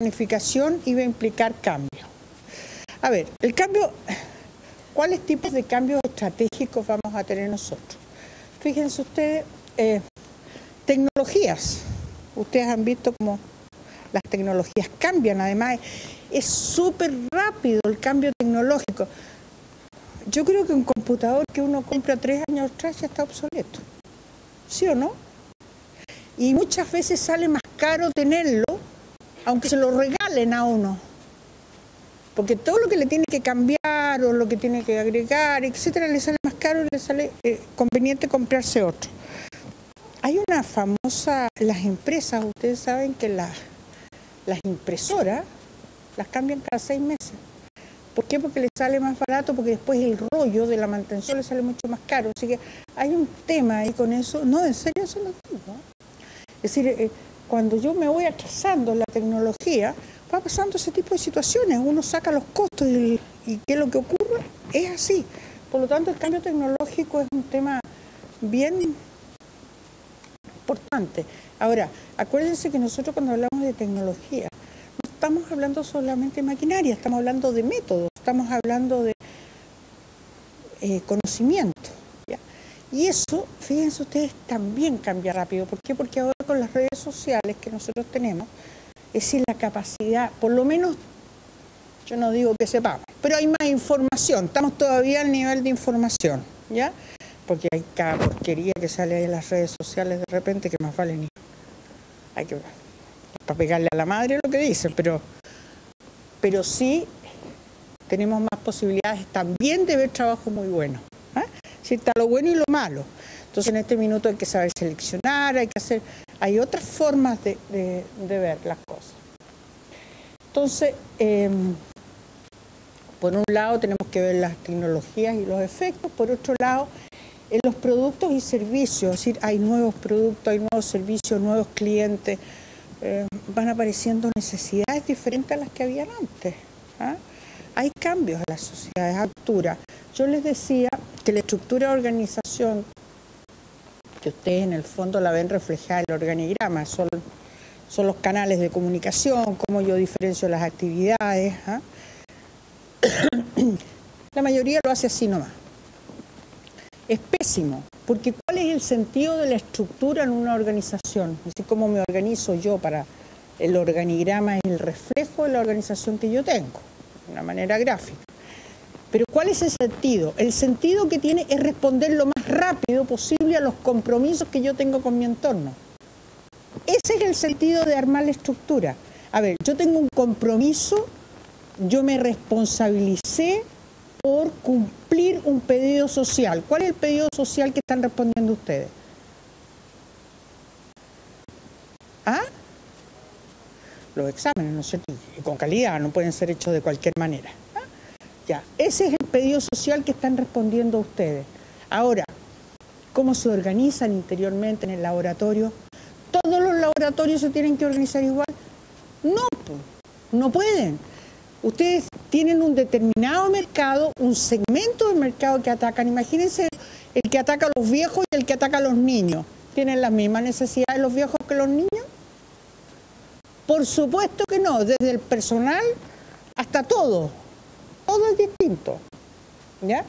planificación va a implicar cambio. A ver, el cambio, ¿cuáles tipos de cambios estratégicos vamos a tener nosotros? Fíjense ustedes, eh, tecnologías. Ustedes han visto cómo las tecnologías cambian, además es súper rápido el cambio tecnológico. Yo creo que un computador que uno compra tres años atrás ya está obsoleto. ¿Sí o no? Y muchas veces sale más caro tenerlo, aunque se lo regalen a uno. Porque todo lo que le tiene que cambiar o lo que tiene que agregar, etcétera, le sale más caro y le sale eh, conveniente comprarse otro. Hay una famosa, las empresas, ustedes saben que las, impresoras las cambian cada seis meses. ¿Por qué? Porque le sale más barato, porque después el rollo de la mantención le sale mucho más caro. Así que hay un tema ahí con eso. No, en serio eso lo digo. Es decir, eh, cuando yo me voy atrasando la tecnología, va pasando ese tipo de situaciones. Uno saca los costos y, qué es lo que ocurre. Es así. Por lo tanto, el cambio tecnológico es un tema bien importante. Ahora, acuérdense que nosotros cuando hablamos de tecnología, estamos hablando solamente de maquinaria, estamos hablando de métodos, estamos hablando de eh, conocimiento. Y eso, fíjense ustedes, también cambia rápido. ¿Por qué? Porque ahora con las redes sociales que nosotros tenemos, es decir, la capacidad, por lo menos, yo no digo que sepamos, pero hay más información, estamos todavía al nivel de información, ¿ya? Porque hay cada porquería que sale en las redes sociales de repente que más vale ni. Hay que para pegarle a la madre lo que dicen, pero, pero sí tenemos más posibilidades también de ver trabajo muy bueno. Si está lo bueno y lo malo. Entonces en este minuto hay que saber seleccionar, hay que hacer, hay otras formas de, ver las cosas. Entonces, em, por un lado tenemos que ver las tecnologías y los efectos, por otro lado, en los productos y servicios, es decir, hay nuevos productos, hay nuevos servicios, nuevos clientes, eh, van apareciendo necesidades diferentes a las que habían antes. ¿ah? Hay cambios en las sociedades altura. Yo les decía que la estructura de organización, que ustedes en el fondo la ven reflejada en el organigrama, son, son los canales de comunicación, cómo yo diferencio las actividades. ¿ah? la mayoría lo hace así nomás. Es pésimo, porque ¿cuál es el sentido de la estructura en una organización? Es decir, cómo me organizo yo para el organigrama es el reflejo de la organización que yo tengo, de una manera gráfica. Pero ¿cuál es el sentido? El sentido que tiene es responder lo más rápido posible a los compromisos que yo tengo con mi entorno. Ese es el sentido de armar la estructura. A ver, yo tengo un compromiso, yo me responsabilicé por cumplir un pedido social. ¿Cuál es el pedido social que están respondiendo ustedes? ¿Ah? Los exámenes, ¿no es cierto? Y con calidad, no pueden ser hechos de cualquier manera. Ese es el pedido social que están respondiendo ustedes. Ahora, ¿cómo se organizan interiormente en el laboratorio? ¿Todos los laboratorios se tienen que organizar igual? No, no pueden. Ustedes tienen un determinado mercado, un segmento del mercado que atacan. Imagínense el que ataca a los viejos y el que ataca a los niños. ¿Tienen las mismas necesidades los viejos que los niños? Por supuesto que no, desde el personal hasta todo. Todo es distinto. ¿Ya?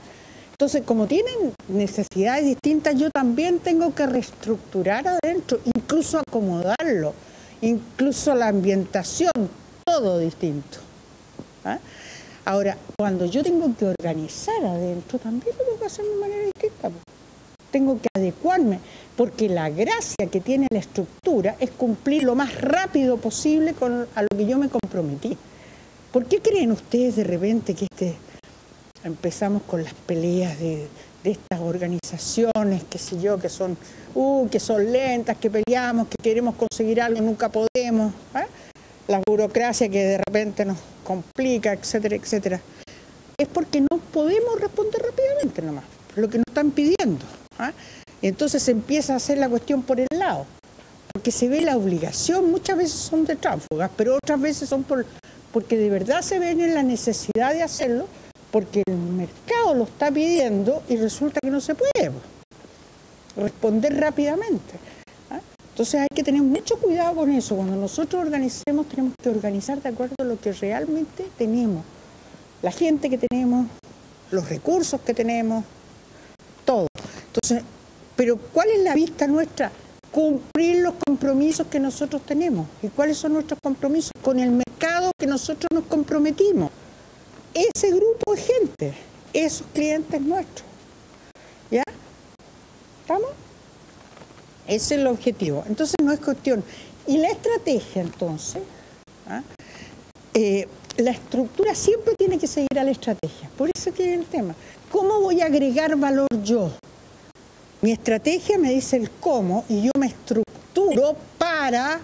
Entonces, como tienen necesidades distintas, yo también tengo que reestructurar adentro, incluso acomodarlo, incluso la ambientación, todo distinto. ¿ah? Ahora, cuando yo tengo que organizar adentro, también lo tengo que hacer de manera distinta. Tengo que adecuarme, porque la gracia que tiene la estructura es cumplir lo más rápido posible con a lo que yo me comprometí. ¿Por qué creen ustedes de repente que este, empezamos con las peleas de, estas organizaciones, qué sé yo, que son, uh, que son lentas, que peleamos, que queremos conseguir algo, nunca podemos? ¿ah? La burocracia que de repente nos complica, etcétera, etcétera, es porque no podemos responder rápidamente nomás, lo que nos están pidiendo. ¿ah? Y entonces se empieza a hacer la cuestión por el lado, porque se ve la obligación, muchas veces son de tránsfugas, pero otras veces son por, porque de verdad se ven en la necesidad de hacerlo, porque el mercado lo está pidiendo y resulta que no se puede responder rápidamente. ¿ah? Entonces hay que tener mucho cuidado con eso. Cuando nosotros organicemos tenemos que organizar de acuerdo a lo que realmente tenemos. La gente que tenemos, los recursos que tenemos, todo. Entonces, pero ¿cuál es la vista nuestra? Cumplir los compromisos que nosotros tenemos. ¿Y cuáles son nuestros compromisos? Con el mercado que nosotros nos comprometimos. Ese grupo de gente, esos clientes nuestros. ¿Ya? ¿Estamos? Ese es el objetivo. Entonces no es cuestión. Y la estrategia, entonces, ¿ah? eh, la estructura siempre tiene que seguir a la estrategia. Por eso tiene el tema. ¿Cómo voy a agregar valor yo? Mi estrategia me dice el cómo y yo me estructuro para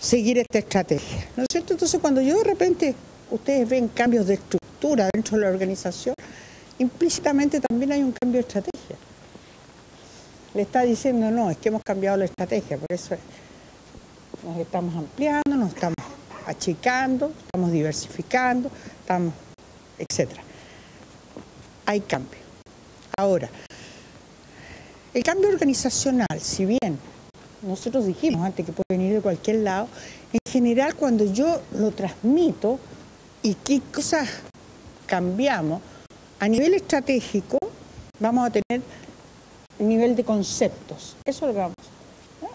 seguir esta estrategia. Entonces cuando yo de repente, ustedes ven cambios de estructura dentro de la organización, implícitamente también hay un cambio de estrategia. Le está diciendo, no, es que hemos cambiado la estrategia, por eso nos estamos ampliando, nos estamos achicando, estamos diversificando, estamos, etcétera. Hay cambio. Ahora, el cambio organizacional, si bien nosotros dijimos antes que puede venir de cualquier lado, en general cuando yo lo transmito y qué cosas cambiamos, a nivel estratégico vamos a tener nivel de conceptos. Eso lo vamos.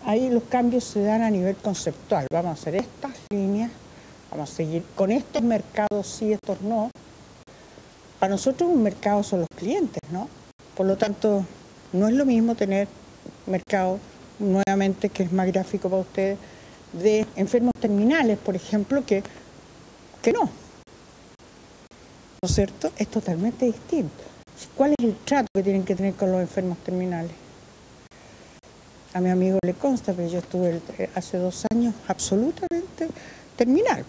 Ahí los cambios se dan a nivel conceptual. Vamos a hacer estas líneas, vamos a seguir con estos mercados sí, estos no. Para nosotros un mercado son los clientes, ¿no? Por lo tanto, no es lo mismo tener mercado, nuevamente, que es más gráfico para ustedes, de enfermos terminales, por ejemplo, que, que no. ¿No es cierto? Es totalmente distinto. ¿Cuál es el trato que tienen que tener con los enfermos terminales? A mi amigo le consta, pero yo estuve hace dos años absolutamente terminal.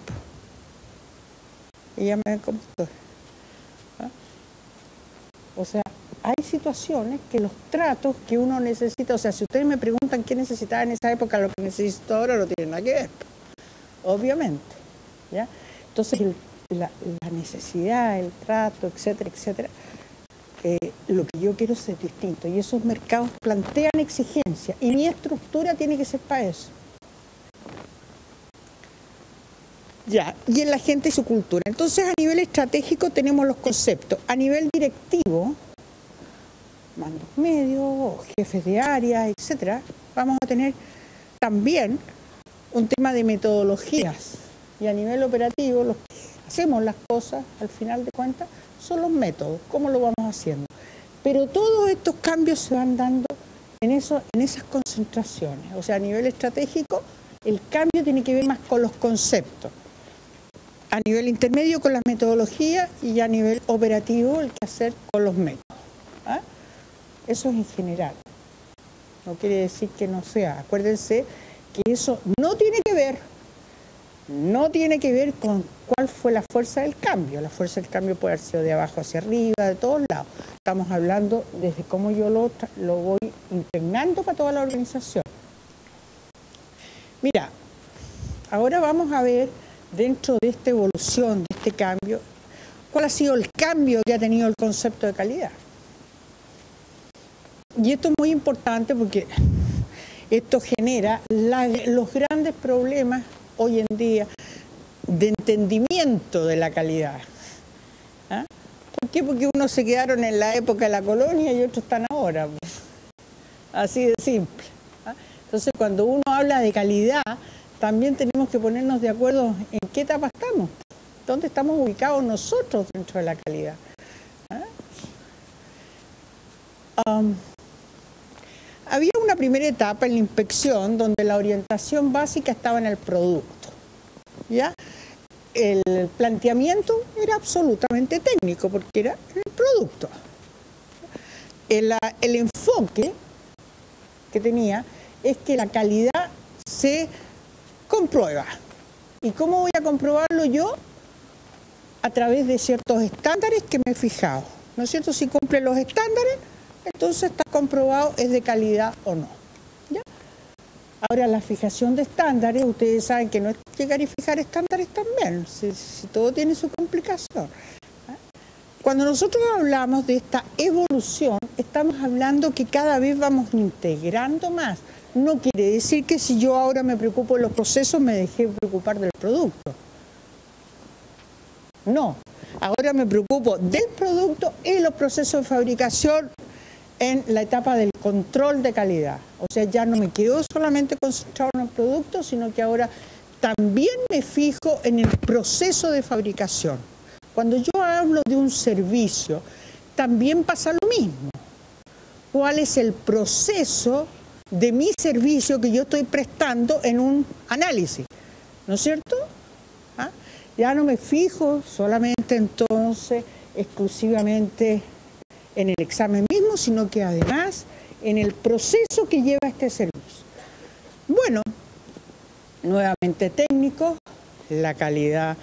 Y ya me contó. ¿Ah? O sea, hay situaciones que los tratos que uno necesita, o sea, si ustedes me preguntan qué necesitaba en esa época, lo que necesito ahora no tiene nada que ver, obviamente. ¿ya? Entonces, la, necesidad, el trato, etcétera, etcétera, eh, lo que yo quiero es distinto. Y esos mercados plantean exigencias y mi estructura tiene que ser para eso. Ya, y en la gente y su cultura. Entonces, a nivel estratégico tenemos los conceptos. A nivel directivo, mandos medios, jefes de área, etcétera, vamos a tener también un tema de metodologías. Y a nivel operativo, los que hacemos las cosas, al final de cuentas, son los métodos, cómo lo vamos haciendo. Pero todos estos cambios se van dando en, eso, en esas concentraciones. O sea, a nivel estratégico, el cambio tiene que ver más con los conceptos. A nivel intermedio con las metodologías y a nivel operativo el que hacer con los métodos. Eso es en general. No quiere decir que no sea. Acuérdense que eso no tiene que ver, no tiene que ver con cuál fue la fuerza del cambio. La fuerza del cambio puede haber sido de abajo hacia arriba, de todos lados. Estamos hablando desde cómo yo lo, lo voy impregnando para toda la organización. Mira, ahora vamos a ver dentro de esta evolución, de este cambio, cuál ha sido el cambio que ha tenido el concepto de calidad. Y esto es muy importante porque esto genera los grandes problemas hoy en día de entendimiento de la calidad. ¿Ah? ¿Por qué? Porque unos se quedaron en la época de la colonia y otros están ahora. Pues. Así de simple. ¿ah? Entonces, cuando uno habla de calidad, también tenemos que ponernos de acuerdo en qué etapa estamos, dónde estamos ubicados nosotros dentro de la calidad. ¿Ah? Um, había una primera etapa en la inspección donde la orientación básica estaba en el producto. ¿ya? El planteamiento era absolutamente técnico porque era el producto. El, el enfoque que tenía es que la calidad se comprueba. ¿Y cómo voy a comprobarlo yo? A través de ciertos estándares que me he fijado. ¿No es cierto? Si cumple los estándares, entonces está comprobado es de calidad o no. Ahora, la fijación de estándares, ustedes saben que no es llegar y fijar estándares también, si, todo tiene su complicación. Cuando nosotros hablamos de esta evolución, estamos hablando que cada vez vamos integrando más no quiere decir que si yo ahora me preocupo de los procesos me dejé preocupar del producto. No, ahora me preocupo del producto y los procesos de fabricación en la etapa del control de calidad. O sea, ya no me quedo solamente concentrado en el producto, sino que ahora también me fijo en el proceso de fabricación. Cuando yo hablo de un servicio, también pasa lo mismo. ¿Cuál es el proceso de mi servicio que yo estoy prestando en un análisis? ¿No es cierto? ¿Ah? Ya no me fijo solamente entonces exclusivamente en el examen mismo, sino que además en el proceso que lleva este servicio. Bueno, nuevamente técnico, la calidad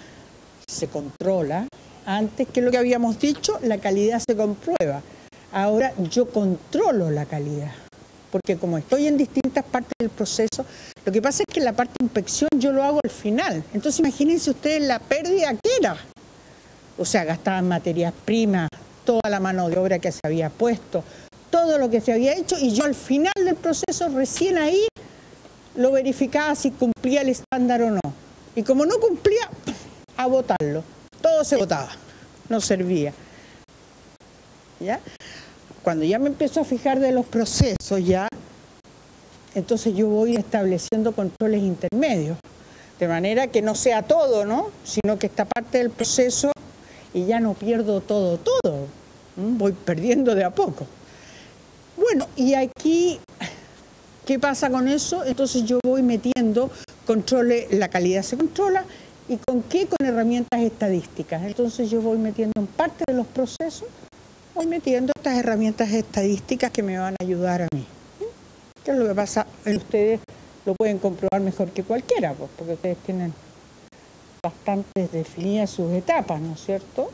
se controla. Antes que lo que habíamos dicho, la calidad se comprueba. Ahora yo controlo la calidad, porque como estoy en distintas partes del proceso, lo que pasa es que la parte de inspección yo lo hago al final. Entonces imagínense ustedes la pérdida que era. O sea, gastaban materias primas, toda la mano de obra que se había puesto, todo lo que se había hecho y yo al final del proceso recién ahí lo verificaba si cumplía el estándar o no. Y como no cumplía, a votarlo. Todo se votaba, no servía. ¿Ya? Cuando ya me empiezo a fijar de los procesos ya, entonces yo voy estableciendo controles intermedios, de manera que no sea todo, ¿no? Sino que esta parte del proceso ya no pierdo todo, todo. Voy perdiendo de a poco. Bueno, y aquí, ¿qué pasa con eso? Entonces yo voy metiendo controles, la calidad se controla, ¿y con qué? Con herramientas estadísticas. Entonces yo voy metiendo en parte de los procesos, voy metiendo estas herramientas estadísticas que me van a ayudar a mí. ¿Qué es lo que pasa? Ustedes lo pueden comprobar mejor que cualquiera, pues, porque ustedes tienen bastante definidas sus etapas, ¿no es cierto?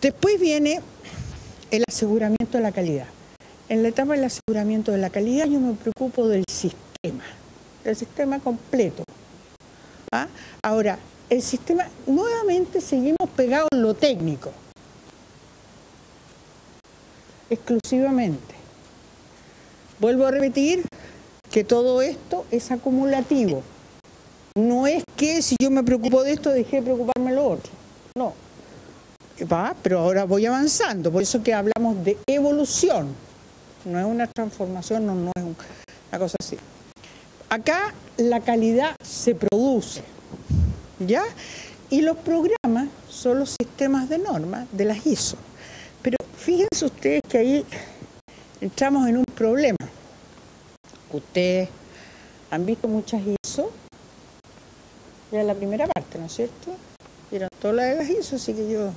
Después viene el aseguramiento de la calidad. En la etapa del aseguramiento de la calidad yo me preocupo del sistema, del sistema completo. ¿ah? Ahora, el sistema, nuevamente seguimos pegados en lo técnico, exclusivamente. Vuelvo a repetir que todo esto es acumulativo. No es que si yo me preocupo de esto, dejé de preocuparme de lo otro. No. Va, pero ahora voy avanzando. Por eso que hablamos de evolución. No es una transformación, no, no es una cosa así. Acá la calidad se produce. ¿Ya? Y los programas son los sistemas de normas de las ISO. Pero fíjense ustedes que ahí entramos en un problema. Ustedes han visto muchas ISO ya la primera parte, ¿no es cierto? Vieron todas las de las ISO, así que yo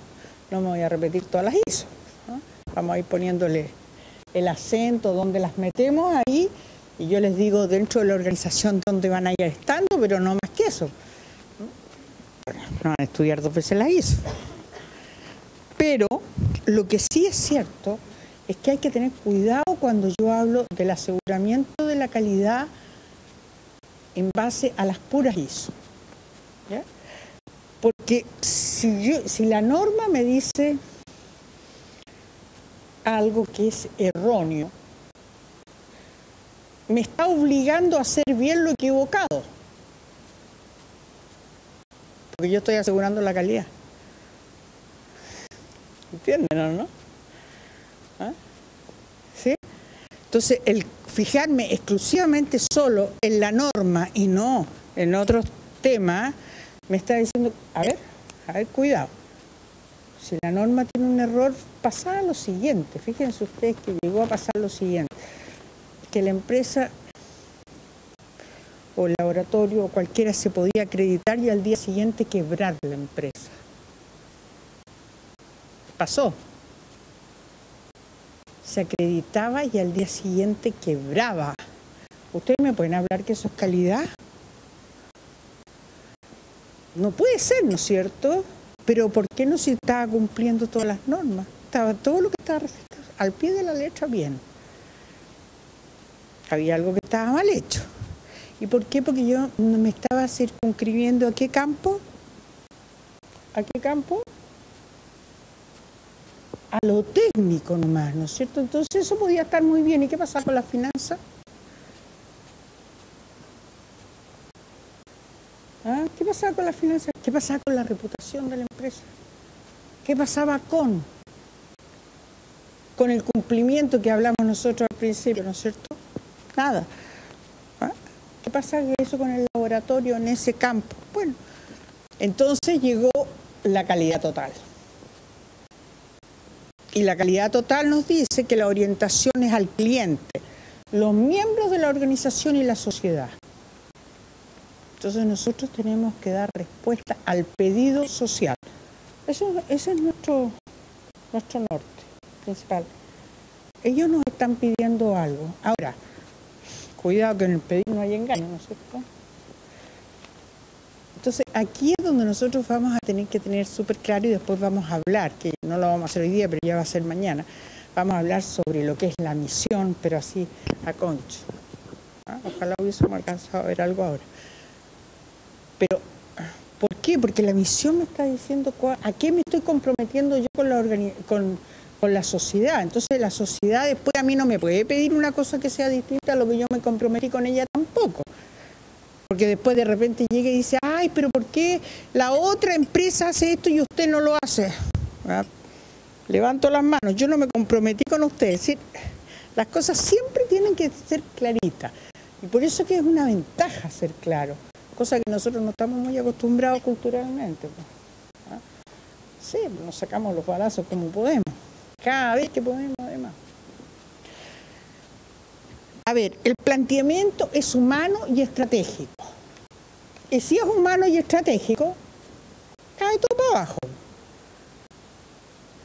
no me voy a repetir todas las ISO. Vamos a ir poniéndole el acento, donde las metemos ahí, y yo les digo dentro de la organización dónde van a ir estando, pero no más que eso. no van a estudiar dos veces las ISO. Pero lo que sí es cierto es que hay que tener cuidado cuando yo hablo del aseguramiento de la calidad en base a las puras ISO. Porque si, si la norma me dice algo que es erróneo, me está obligando a hacer bien lo equivocado. Porque yo estoy asegurando la calidad. ¿Entienden o no? ¿Ah? ¿Sí? Entonces, el fijarme exclusivamente solo en la norma y no en otros temas, me está diciendo, a ver, a ver, cuidado. Si la norma tiene un error, pasaba lo siguiente. Fíjense ustedes que llegó a pasar lo siguiente. Que la empresa o el laboratorio o cualquiera se podía acreditar y al día siguiente quebrar la empresa. Pasó. Se acreditaba y al día siguiente quebraba. ¿Ustedes me pueden hablar que eso es calidad? No puede ser, ¿no es cierto? Pero ¿por qué no se estaba cumpliendo todas las normas? Estaba todo lo que estaba al pie de la letra bien. Había algo que estaba mal hecho. ¿Y por qué? Porque yo no me estaba circunscribiendo a qué campo. ¿A qué campo? A lo técnico nomás, ¿no es cierto? Entonces eso podía estar muy bien. ¿Y qué pasaba con las finanzas? ¿Qué pasaba con las finanzas? ¿Qué pasaba con la reputación de la empresa? ¿Qué pasaba con? Con el cumplimiento que hablamos nosotros al principio, ¿no es cierto? Nada. ¿Ah? ¿Qué pasa eso con el laboratorio en ese campo? Bueno, entonces llegó la calidad total. Y la calidad total nos dice que la orientación es al cliente, los miembros de la organización y la sociedad. Entonces nosotros tenemos que dar respuesta al pedido social. Eso, ese es nuestro, nuestro norte principal. Ellos nos están pidiendo algo. Ahora, cuidado que en el pedido no hay engaño, ¿no es cierto? Entonces, aquí es donde nosotros vamos a tener que tener súper claro y después vamos a hablar, que no lo vamos a hacer hoy día, pero ya va a ser mañana, vamos a hablar sobre lo que es la misión, pero así a concho. ¿Ah? Ojalá hubiésemos alcanzado a ver algo ahora. Pero, ¿por qué? Porque la misión me está diciendo a qué me estoy comprometiendo yo con la, sociedad. Entonces, la sociedad después a mí no me puede pedir una cosa que sea distinta a lo que yo me comprometí con ella tampoco. Porque después de repente llega y dice, ay, pero ¿por qué la otra empresa hace esto y usted no lo hace? Ah, levanto las manos, yo no me comprometí con usted. Es decir, las cosas siempre tienen que ser claritas. Y por eso que es una ventaja ser claro, cosa que nosotros no estamos muy acostumbrados culturalmente. Pues. ¿Ah? Sí, nos sacamos los balazos como podemos, cada vez que podemos además. A ver, el planteamiento es humano y estratégico. Y si es humano y estratégico, cae todo para abajo.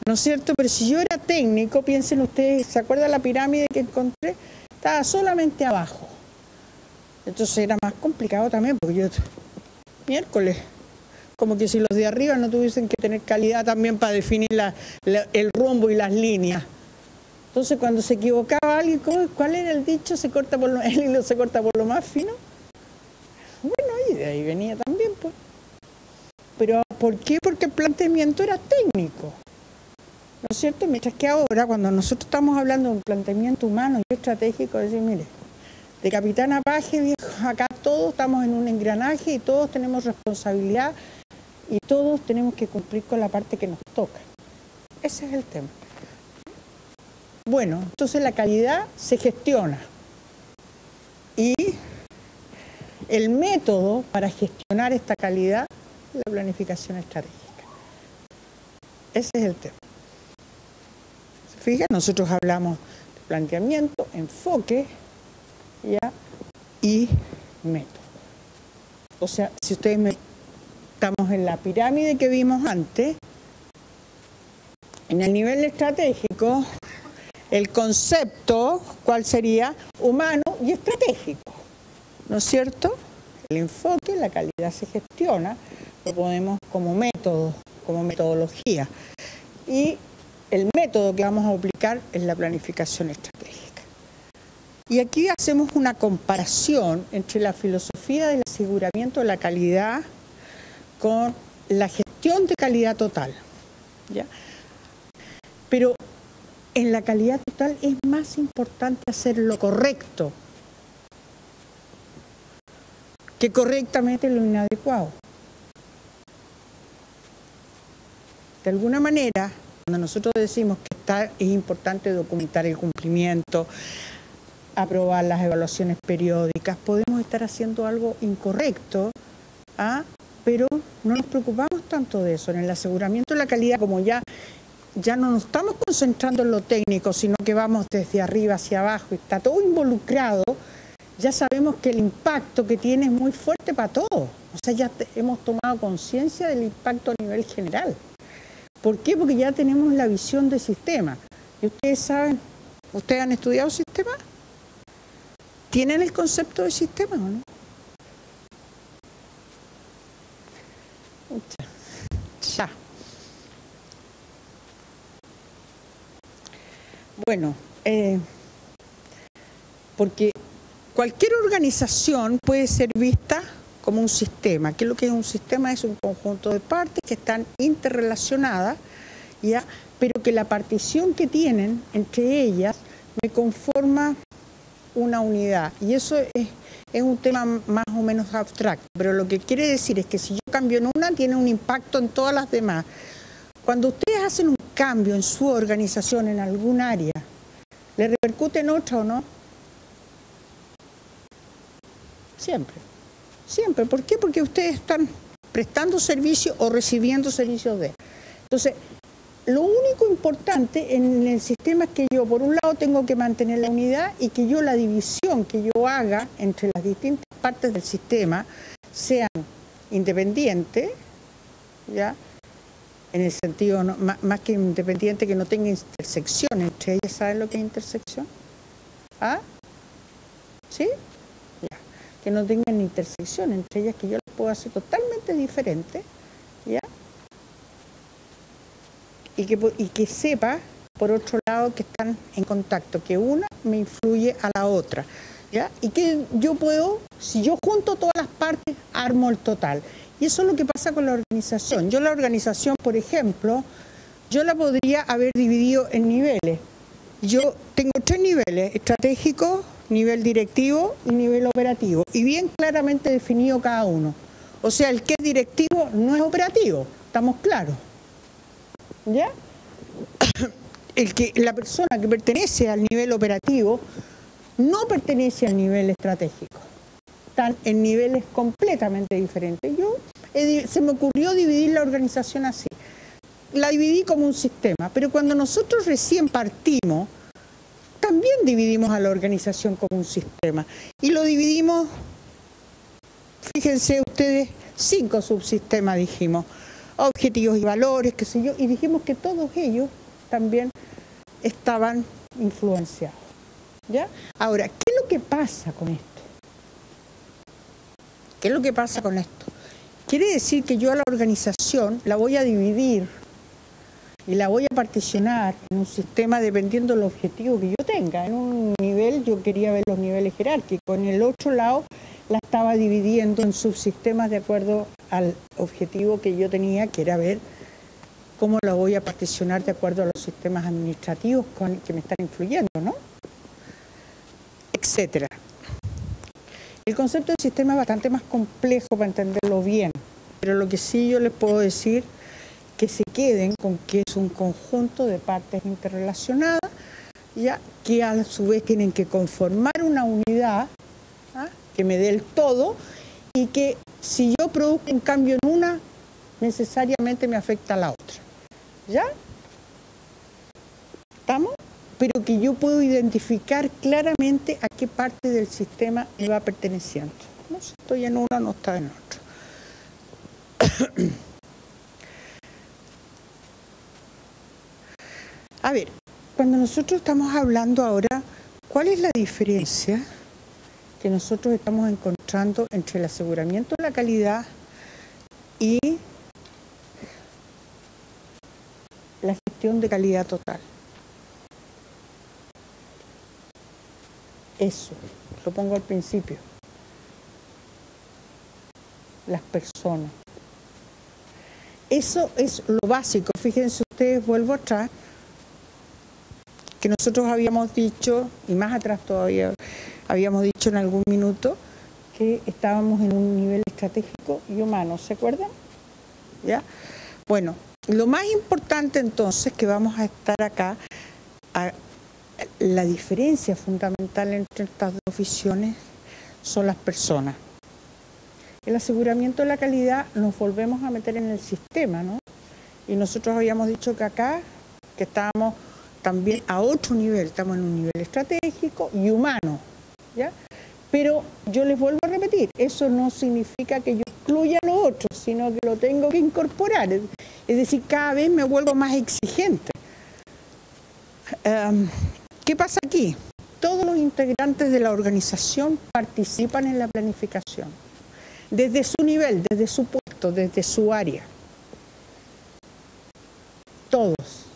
¿No es cierto? Pero si yo era técnico, piensen ustedes, ¿se acuerdan la pirámide que encontré? Estaba solamente abajo. Entonces era más complicado también, porque yo, miércoles, como que si los de arriba no tuviesen que tener calidad también para definir el rumbo y las líneas. Entonces cuando se equivocaba alguien, ¿cuál era el dicho? Se corta por lo, el hilo se corta por lo más fino. Bueno, y de ahí venía también, pues. Pero ¿por qué? Porque el planteamiento era técnico. ¿No es cierto? Mientras que ahora, cuando nosotros estamos hablando de un planteamiento humano y estratégico, decir, mire, de capitán a paje, viejo, acá todos estamos en un engranaje y todos tenemos responsabilidad y todos tenemos que cumplir con la parte que nos toca. Ese es el tema. Bueno, entonces la calidad se gestiona. Y el método para gestionar esta calidad es la planificación estratégica. Ese es el tema. Fíjense, nosotros hablamos de planteamiento, enfoque. Y método. O sea, si ustedes estamos en la pirámide que vimos antes, en el nivel estratégico el concepto, ¿cuál sería? Humano y estratégico. ¿No es cierto? El enfoque, la calidad se gestiona, lo ponemos como método, como metodología. Y el método que vamos a aplicar es la planificación estratégica. Y aquí hacemos una comparación entre la filosofía del aseguramiento de la calidad con la gestión de calidad total. Pero en la calidad total es más importante hacer lo correcto que correctamente lo inadecuado. De alguna manera, cuando nosotros decimos que está, es importante documentar el cumplimiento, aprobar las evaluaciones periódicas, podemos estar haciendo algo incorrecto, ¿ah? pero no nos preocupamos tanto de eso. En el aseguramiento de la calidad, como ya ya no nos estamos concentrando en lo técnico, sino que vamos desde arriba hacia abajo está todo involucrado, ya sabemos que el impacto que tiene es muy fuerte para todos. O sea, ya hemos tomado conciencia del impacto a nivel general. ¿Por qué? Porque ya tenemos la visión de sistema. Y ustedes saben, ¿ustedes han estudiado sistema? ¿Tienen el concepto de sistema o no? Ya. Bueno, eh, porque cualquier organización puede ser vista como un sistema. ¿Qué es lo que es un sistema? Es un conjunto de partes que están interrelacionadas, pero que la partición que tienen entre ellas me conforma una unidad. Y eso es, un tema más o menos abstracto, pero lo que quiere decir es que si yo cambio en una, tiene un impacto en todas las demás. Cuando ustedes hacen un cambio en su organización, en algún área, ¿le repercute en otra o no? Siempre, siempre. ¿Por qué? Porque ustedes están prestando servicio o recibiendo servicios de. Entonces, lo único importante en el sistema es que yo, por un lado, tengo que mantener la unidad y que yo la división que yo haga entre las distintas partes del sistema sean independientes, ¿ya? En el sentido, más, que independiente, que no tenga intersección entre ellas. ¿Saben lo que es intersección? ¿Ah? ¿Sí? Ya. Que no tengan intersección entre ellas, que yo las puedo hacer totalmente diferentes, ¿ya? Y que, sepa, por otro lado, que están en contacto, que una me influye a la otra. Y que yo puedo, si yo junto todas las partes, armo el total. Y eso es lo que pasa con la organización. Yo la organización, por ejemplo, yo la podría haber dividido en niveles. Yo tengo tres niveles, estratégico, nivel directivo y nivel operativo, y bien claramente definido cada uno. O sea, el que es directivo no es operativo, estamos claros. ¿Ya? El que, la persona que pertenece al nivel operativo no pertenece al nivel estratégico. Están en niveles completamente diferentes. Yo se me ocurrió dividir la organización así. La dividí como un sistema, pero cuando nosotros recién partimos, también dividimos a la organización como un sistema. Y lo dividimos, fíjense ustedes, cinco subsistemas dijimos objetivos y valores, qué sé yo, y dijimos que todos ellos también estaban influenciados. ¿Ya? Ahora, ¿qué es lo que pasa con esto? ¿Qué es lo que pasa con esto? Quiere decir que yo a la organización la voy a dividir y la voy a particionar en un sistema dependiendo del objetivo que yo tenga. En un nivel yo quería ver los niveles jerárquicos, en el otro lado la estaba dividiendo en subsistemas de acuerdo al objetivo que yo tenía, que era ver cómo lo voy a particionar de acuerdo a los sistemas administrativos que me están influyendo, ¿no? Etcétera. El concepto de sistema es bastante más complejo para entenderlo bien, pero lo que sí yo les puedo decir que se queden con que es un conjunto de partes interrelacionadas, ya que a su vez tienen que conformar una unidad ¿ah? Que me dé el todo y que si yo produzco un cambio en una, necesariamente me afecta la otra. ¿Ya? ¿Estamos? Pero que yo puedo identificar claramente a qué parte del sistema me va perteneciendo. No si estoy en una, no está en otra. A ver, cuando nosotros estamos hablando ahora, ¿cuál es la diferencia que nosotros estamos encontrando entre el aseguramiento de la calidad y la gestión de calidad total? Eso, lo pongo al principio. Las personas. Eso es lo básico. Fíjense ustedes, vuelvo atrás que nosotros habíamos dicho, y más atrás todavía habíamos dicho en algún minuto, que estábamos en un nivel estratégico y humano, ¿se acuerdan? ¿Ya? Bueno, lo más importante entonces que vamos a estar acá, la diferencia fundamental entre estas dos visiones son las personas. El aseguramiento de la calidad nos volvemos a meter en el sistema, ¿no? Y nosotros habíamos dicho que acá, que estábamos también a otro nivel, estamos en un nivel estratégico y humano, ¿ya? Pero yo les vuelvo a repetir, eso no significa que yo excluya lo otro, sino que lo tengo que incorporar. Es decir, cada vez me vuelvo más exigente. Em, ¿Qué pasa aquí? Todos los integrantes de la organización participan en la planificación, desde su nivel, desde su puesto, desde su área. Todos.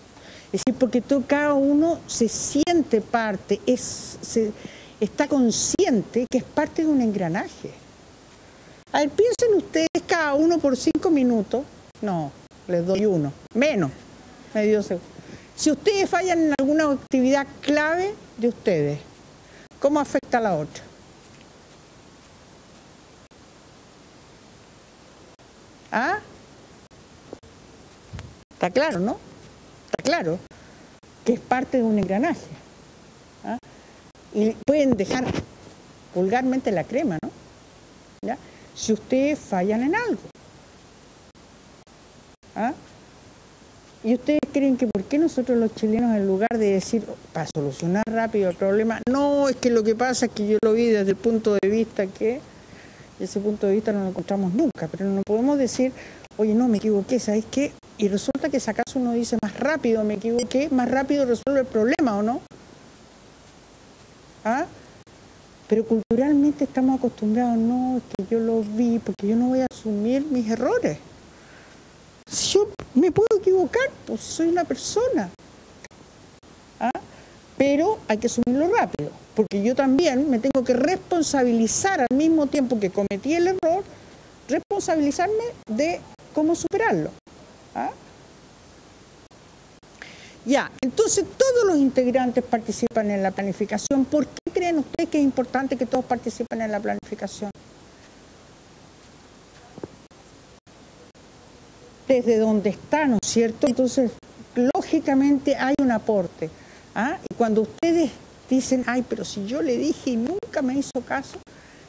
Es decir, porque todo, cada uno se siente parte, es, está consciente que es parte de un engranaje. A ver, piensen ustedes cada uno por cinco minutos. No, les doy uno. Menos, medio segundo. Si ustedes fallan en alguna actividad clave de ustedes, ¿cómo afecta a la otra? ¿Ah? Está claro, ¿no? Está claro que es parte de un engranaje. ¿ah? Y pueden dejar vulgarmente la crema, ¿no? Si ustedes fallan en algo. ¿Ah? ¿Y ustedes creen que por qué nosotros los chilenos, en lugar de decir, para solucionar rápido el problema, no, es que lo que pasa es que yo lo vi desde el punto de vista que, ese punto de vista no lo encontramos nunca, pero no podemos decir, oye, no, me equivoqué, ¿sabes qué? Y resulta que si acaso uno dice más rápido, me equivoqué, más rápido resuelve el problema, ¿o no? ¿Ah? Pero culturalmente estamos acostumbrados, no, es que yo lo vi, porque yo no voy a asumir mis errores. Si yo me puedo equivocar, pues soy una persona. ¿Ah? Pero hay que asumirlo rápido, porque yo también me tengo que responsabilizar al mismo tiempo que cometí el error, responsabilizarme de cómo superarlo. ¿Ah? Ya, entonces todos los integrantes participan en la planificación. ¿Por qué creen ustedes que es importante que todos participen en la planificación? desde donde está, ¿no es cierto? Entonces, lógicamente hay un aporte. ¿ah? Y cuando ustedes dicen, ay, pero si yo le dije y nunca me hizo caso,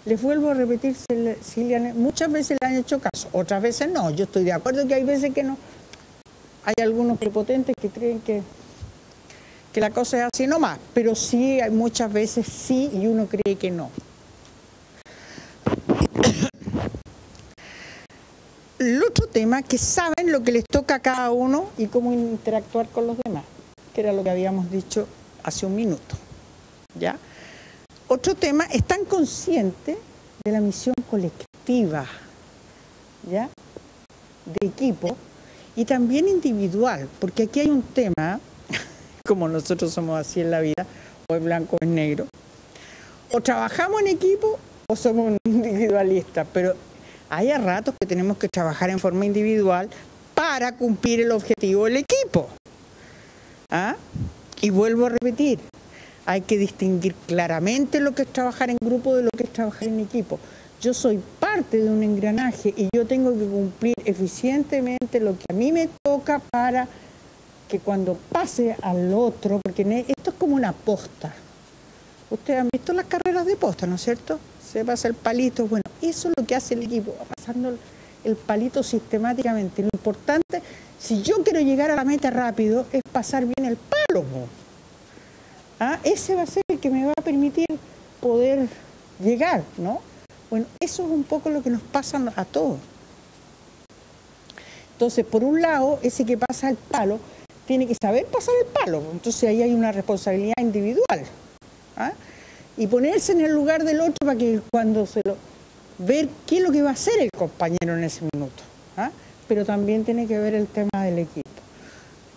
les vuelvo a repetir, si muchas veces le han hecho caso, otras veces no. Yo estoy de acuerdo que hay veces que no. Hay algunos prepotentes que creen que, que la cosa es así nomás, pero sí, hay muchas veces sí y uno cree que no. el otro tema, que saben lo que les toca a cada uno y cómo interactuar con los demás, que era lo que habíamos dicho hace un minuto. ¿ya? Otro tema, están conscientes de la misión colectiva, ¿ya? de equipo y también individual, porque aquí hay un tema, como nosotros somos así en la vida, o es blanco o es negro, o trabajamos en equipo o somos individualistas, pero hay a ratos que tenemos que trabajar en forma individual para cumplir el objetivo del equipo. ¿Ah? Y vuelvo a repetir, hay que distinguir claramente lo que es trabajar en grupo de lo que es trabajar en equipo. Yo soy parte de un engranaje y yo tengo que cumplir eficientemente lo que a mí me toca para que cuando pase al otro, porque esto es como una posta. Ustedes han visto las carreras de posta, ¿no es cierto? Se pasa el palito, bueno, eso es lo que hace el equipo, pasando el palito sistemáticamente. Lo importante, si yo quiero llegar a la meta rápido, es pasar bien el palo. ¿Ah? Ese va a ser el que me va a permitir poder llegar, ¿no? Bueno, eso es un poco lo que nos pasa a todos. Entonces, por un lado, ese que pasa el palo tiene que saber pasar el palo. Entonces ahí hay una responsabilidad individual. ¿ah? Y ponerse en el lugar del otro para que cuando se lo ver qué es lo que va a hacer el compañero en ese minuto. ¿ah? Pero también tiene que ver el tema del equipo.